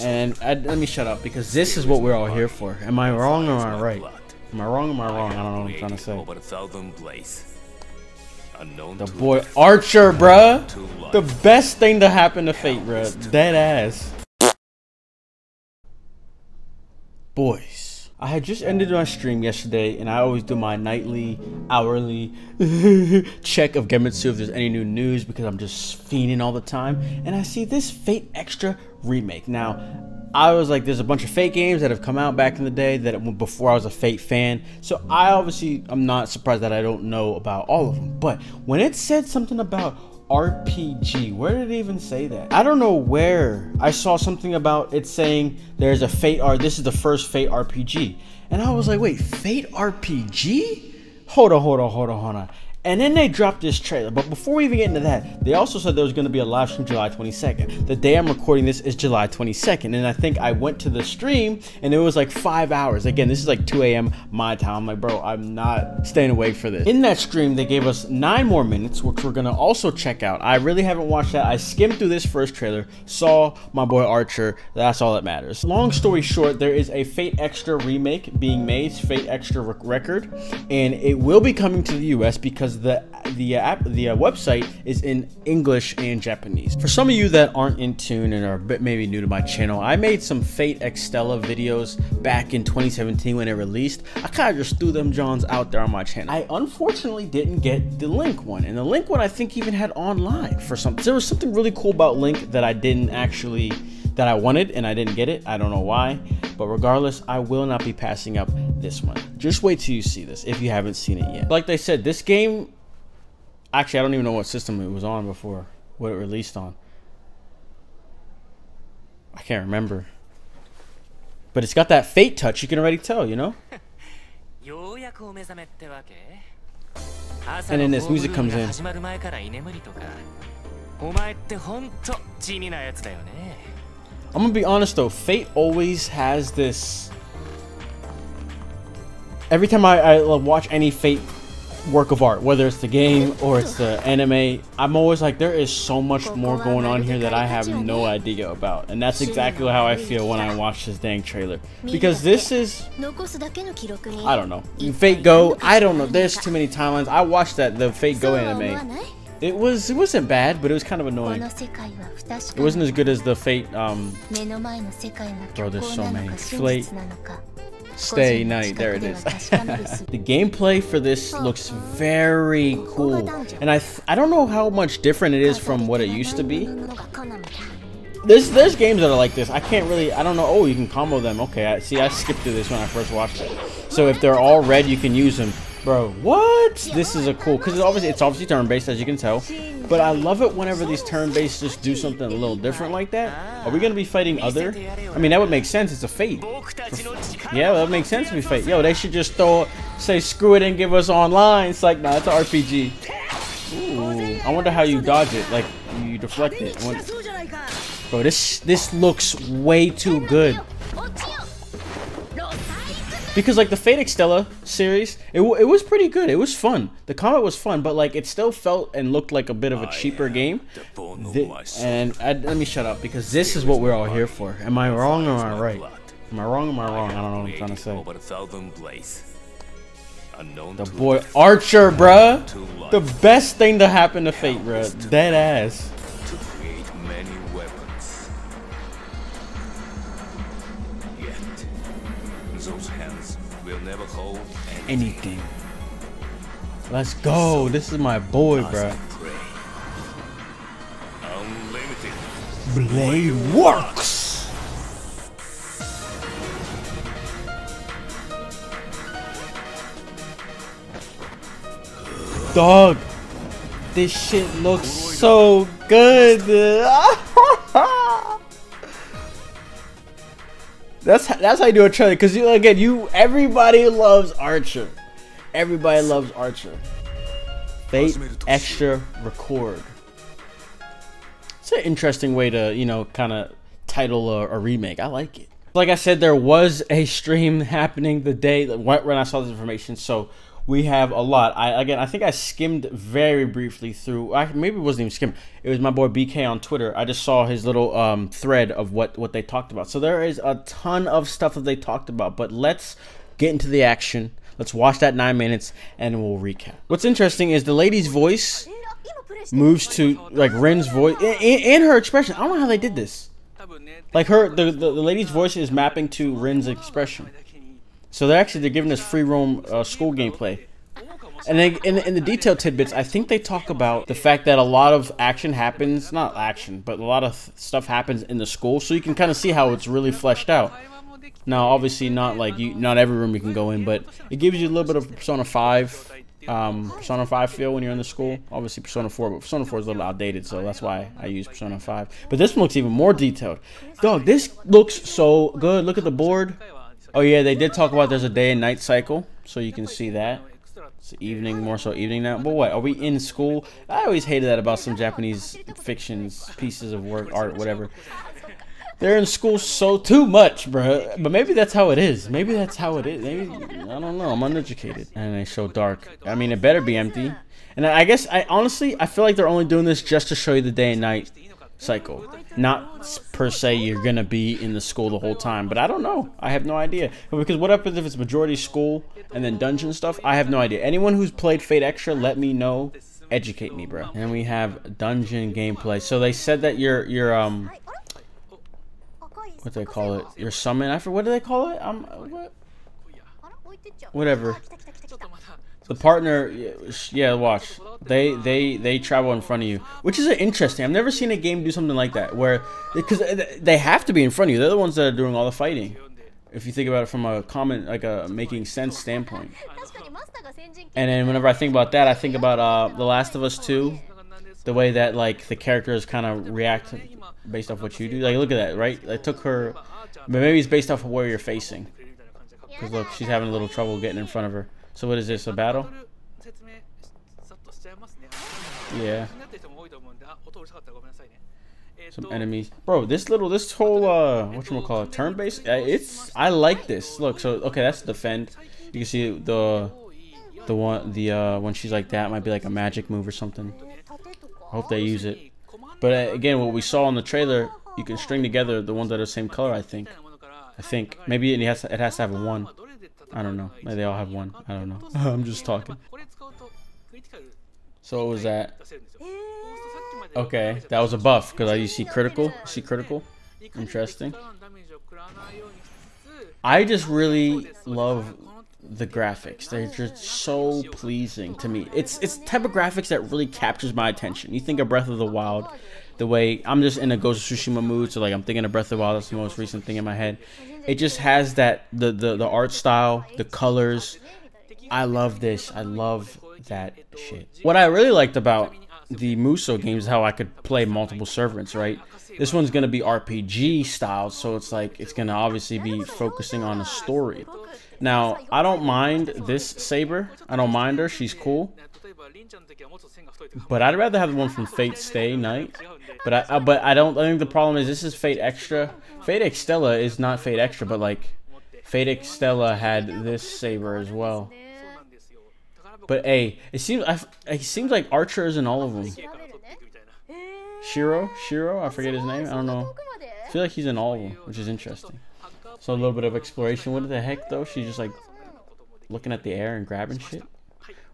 And I, let me shut up because this is what we're all here for. Am I wrong or am I right? Am I wrong or am I wrong? I don't know what I'm trying to say. The boy Archer, bruh. The best thing to happen to Fate, bruh. Dead ass. Boys, I had just ended my stream yesterday, and I always do my nightly, hourly check of Gematsu if there's any new news because I'm just fiending all the time. And I see this Fate Extra remake. Now, I was like, there's a bunch of Fate games that have come out back in the day that before I was a Fate fan. So I obviously I'm not surprised that I don't know about all of them. But when it said something about RPG. Where did it even say that? I don't know where. I saw something about it saying there's a Fate R. This is the first Fate RPG. And I was like, wait, Fate RPG? Hold on, hold on, hold on, hold on. And then they dropped this trailer. But before we even get into that, they also said there was going to be a live stream July 22nd. The day I'm recording this is July 22nd. And I think I went to the stream and it was like five hours. Again, this is like 2 a.m. my time. I'm like, bro, I'm not staying awake for this. In that stream, they gave us nine more minutes, which we're going to also check out. I really haven't watched that. I skimmed through this first trailer, saw my boy Archer. That's all that matters. Long story short, there is a Fate Extra remake being made, Fate Extra Record, and it will be coming to the US because because the the app the uh, website is in English and Japanese. For some of you that aren't in tune and are a bit maybe new to my channel, I made some Fate Extella videos back in 2017 when it released. I kind of just threw them Johns out there on my channel. I unfortunately didn't get the Link one, and the Link one I think even had online for some. There was something really cool about Link that I didn't actually that I wanted and I didn't get it. I don't know why, but regardless, I will not be passing up this one. Just wait till you see this if you haven't seen it yet. Like they said, this game, actually, I don't even know what system it was on before, what it released on. I can't remember. But it's got that fate touch, you can already tell, you know? And then this music comes in. I'm gonna be honest though, Fate always has this. Every time I, I watch any Fate work of art, whether it's the game or it's the anime, I'm always like, there is so much more going on here that I have no idea about. And that's exactly how I feel when I watch this dang trailer. Because this is, I don't know. Fate Go, I don't know. There's too many timelines. I watched that, the Fate Go anime. It was it wasn't bad, but it was kind of annoying. It wasn't as good as the Fate um Bro, there's so many. Fate Stay Night, there it is. the gameplay for this looks very cool. And I I don't know how much different it is from what it used to be. There's there's games that are like this. I can't really I don't know. Oh, you can combo them. Okay, I see I skipped through this when I first watched it. So if they're all red, you can use them. Bro, what? This is a cool, because it's obviously, it's obviously turn-based, as you can tell. But I love it whenever these turn-based just do something a little different like that. Are we going to be fighting other? I mean, that would make sense. It's a Fate. Yeah, that makes sense to be Fate. Yo, they should just throw, say, screw it and give us online. It's like, nah, it's an RPG. Ooh, I wonder how you dodge it. Like, you deflect it. Bro, this, this looks way too good. Because like the Fate Extella series, it, it was pretty good. It was fun. The combat was fun, but like it still felt and looked like a bit of a cheaper game. and I, let me shut up because this is what we're all here for. Am I wrong or am I right? Am I wrong or am I wrong? I don't know what I'm trying to say. The boy Archer, bruh. The best thing to happen to Fate, bruh. Dead ass. Anything. Let's go. This is my boy, bro. Blade works. Dog, this shit looks so good. That's that's how you do a trailer. Cause you again, you everybody loves Archer. Everybody loves Archer. Fate extra record. It's an interesting way to you know kind of title a, a, remake. I like it. Like I said, there was a stream happening the day when I saw this information. So we have a lot. I again, I think I skimmed very briefly through. I, maybe it wasn't even skimmed. It was my boy BK on Twitter. I just saw his little um, thread of what what they talked about. So there is a ton of stuff that they talked about. But let's get into the action. Let's watch that nine minutes and we'll recap. What's interesting is the lady's voice moves to like Rin's voice and her expression. I don't know how they did this. Like her, the, the, the lady's voice is mapping to Rin's expression. So they're actually they're giving us free roam uh, school gameplay. And then in, in the detailed tidbits, I think they talk about the fact that a lot of action happens, not action, but a lot of stuff happens in the school, so you can kind of see how it's really fleshed out. Now, obviously, not like you, not every room you can go in, but it gives you a little bit of Persona 5, um, Persona 5 feel when you're in the school. Obviously, Persona 4, but Persona 4 is a little outdated, so that's why I use Persona 5. But this one looks even more detailed. Dog, this looks so good. Look at the board. Oh yeah, they did talk about there's a day and night cycle, so you can see that. It's evening, more so evening now. But what, are we in school? I always hated that about some Japanese fictions, pieces of work, art, whatever. They're in school so too much, bro. But maybe that's how it is. Maybe that's how it is. Maybe, I don't know. I'm uneducated. And they show dark. I mean, it better be empty. And I guess, I honestly, I feel like they're only doing this just to show you the day and night cycle. Not per se you're gonna be in the school the whole time, but I don't know. I have no idea. Because what happens if it's majority school and then dungeon stuff? I have no idea. Anyone who's played Fate Extra, let me know. Educate me, bro. And we have dungeon gameplay. So they said that your your um what do they call it? Your summon. Forget what do they call it? Um what? Whatever the partner yeah watch. They they they travel in front of you which is interesting. I've never seen a game do something like that where because they have to be in front of you. They're the ones that are doing all the fighting if you think about it from a common like a making sense standpoint. And then whenever i think about that i think about uh the last of us 2 the way that like the characters kind of react based off what you do. Like look at that right? I took her maybe it's based off of where you're facing. Because look she's having a little trouble getting in front of her so what is this, a battle? Yeah. Some enemies. Bro, this little, this whole, uh, what you call it, turn-based, it's, I like this. Look, so, okay, that's defend. You can see the, the one, the, uh, when she's like that, might be like a magic move or something. I hope they use it. But uh, again, what we saw in the trailer, you can string together the ones that are the same color, I think. I think. Maybe it has to, it has to have one. I don't know. Maybe they all have one. I don't know. I'm just talking. So what was that? Okay, that was a buff because I you see critical. see critical. Interesting. I just really love the graphics. They're just so pleasing to me. It's it's type of graphics that really captures my attention. You think of Breath of the Wild, the way I'm just in a Ghost of Tsushima mood, so like I'm thinking of Breath of the Wild. That's the most recent thing in my head. It just has that the the the art style, the colors. I love this. I love that shit. What I really liked about the muso games is how I could play multiple servants, right? This one's gonna be RPG style, so it's like it's gonna obviously be focusing on a story. Now, I don't mind this Saber. I don't mind her. She's cool. But I'd rather have the one from Fate Stay Night. But I, uh, but I don't. I think the problem is this is Fate Extra. Fate Extella is not Fate Extra, but like Fate Extella had this saber as well. But hey, it seems I, it seems like Archer is in all of them. Shiro, Shiro, I forget his name. I don't know. I feel like he's in all of them, which is interesting. So a little bit of exploration. What the heck though? She's just like looking at the air and grabbing shit.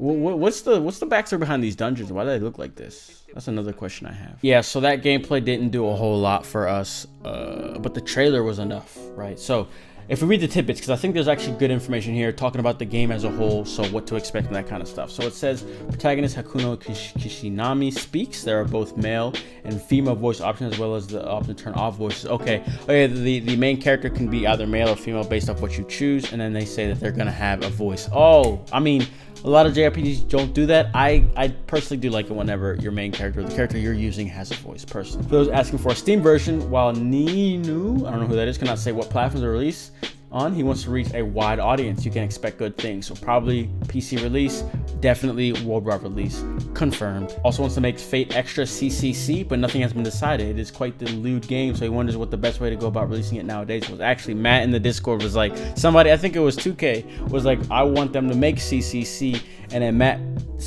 What's the what's the backstory behind these dungeons? Why do they look like this? That's another question I have. Yeah, so that gameplay didn't do a whole lot for us, uh, but the trailer was enough, right? So if we read the tidbits, because I think there's actually good information here talking about the game as a whole, so what to expect and that kind of stuff. So it says protagonist Hakuno Kishinami speaks. There are both male and female voice options as well as the option to turn off voices. Okay, okay. The the main character can be either male or female based off what you choose, and then they say that they're gonna have a voice. Oh, I mean a lot of JRPGs don't do that. I, I personally do like it whenever your main character, the character you're using, has a voice, personally. For those asking for a Steam version, while Niinou, I don't know who that is, cannot say what platforms are released, on, he wants to reach a wide audience. You can expect good things. So probably PC release, definitely worldwide release, confirmed. Also wants to make Fate Extra CCC, but nothing has been decided. It is quite the lewd game, so he wonders what the best way to go about releasing it nowadays was. Actually, Matt in the Discord was like, somebody, I think it was 2K, was like, I want them to make CCC, and then Matt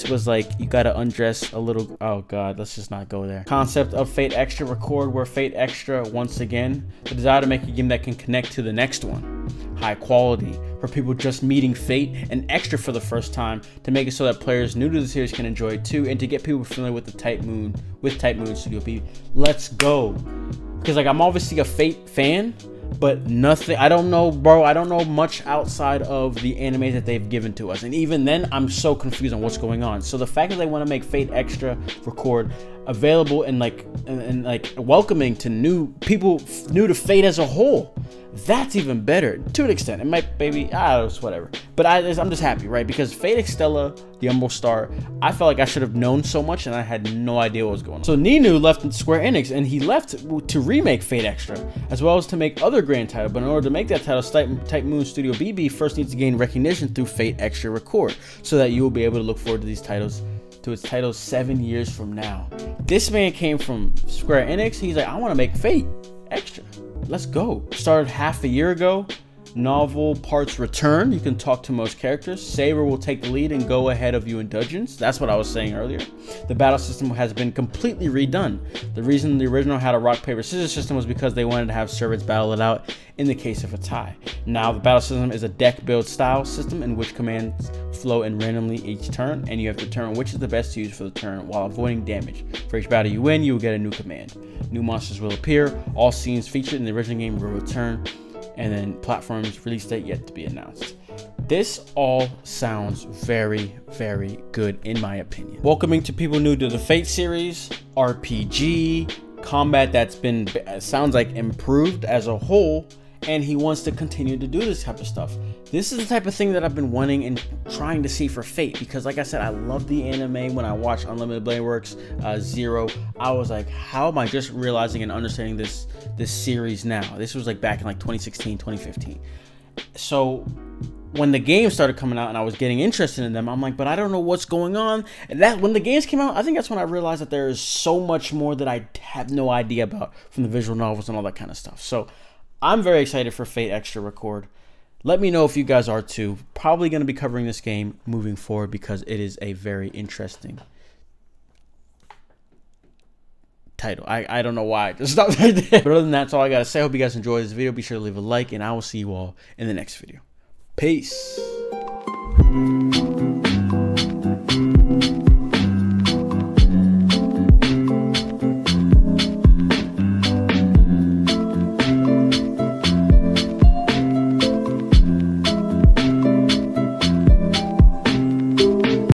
was like, you gotta undress a little. Oh god, let's just not go there. Concept of Fate Extra record, where Fate Extra once again the desire to make a game that can connect to the next one, high quality for people just meeting Fate, and Extra for the first time to make it so that players new to the series can enjoy it too, and to get people familiar with the Type Moon with Type Moon Studio B. Let's go, because like I'm obviously a Fate fan but nothing i don't know bro i don't know much outside of the anime that they've given to us. And even then i'm so confused on what's going on. So the fact that they want to make fate extra record available and like and, and, like welcoming to new people new to fate as a whole that's even better to an extent it might maybe i don't know whatever but I, i'm just happy right because fate extella the umbral star i felt like i should have known so much and i had no idea what was going on so niinou left square enix and he left to remake fate extra as well as to make other grand titles but in order to make that title type moon studio bb first needs to gain recognition through fate extra record so that you will be able to look forward to these titles to its title seven years from now. This man came from Square Enix. He's like, I want to make Fate extra. Let's go. Started half a year ago novel parts return. You can talk to most characters. Saber will take the lead and go ahead of you in dungeons. That's what I was saying earlier. The battle system has been completely redone. The reason the original had a rock, paper, scissors system was because they wanted to have servants battle it out in the case of a tie. Now the battle system is a deck build style system in which commands flow in randomly each turn and you have to determine which is the best to use for the turn while avoiding damage. For each battle you win, you will get a new command. New monsters will appear. All scenes featured in the original game will return and then platforms release date yet to be announced. This all sounds very, very good in my opinion. Welcoming to people new to the Fate series, RPG, combat that's been sounds like improved as a whole, and he wants to continue to do this type of stuff. This is the type of thing that I've been wanting and trying to see for Fate because, like I said, I love the anime. When I watched Unlimited Blade Works uh, Zero, I was like, how am I just realizing and understanding this this series now? This was like back in like 2016, 2015. So when the games started coming out and I was getting interested in them, I'm like, but I don't know what's going on. And that when the games came out, I think that's when I realized that there is so much more that I have no idea about from the visual novels and all that kind of stuff. So I'm very excited for Fate Extra Record. Let me know if you guys are too. Probably going to be covering this game moving forward because it is a very interesting title. I, I don't know why just right there. But other than that, that's all I got to say. I hope you guys enjoyed this video. Be sure to leave a like, and I will see you all in the next video. Peace.